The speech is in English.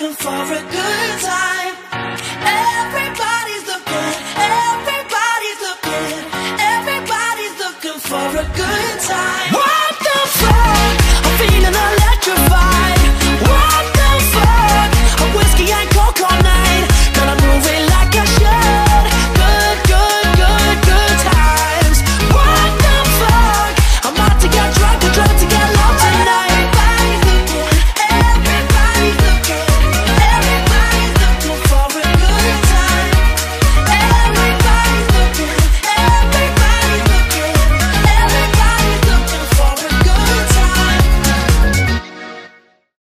looking for a good time. Everybody's looking, everybody's looking, everybody's looking for a good time.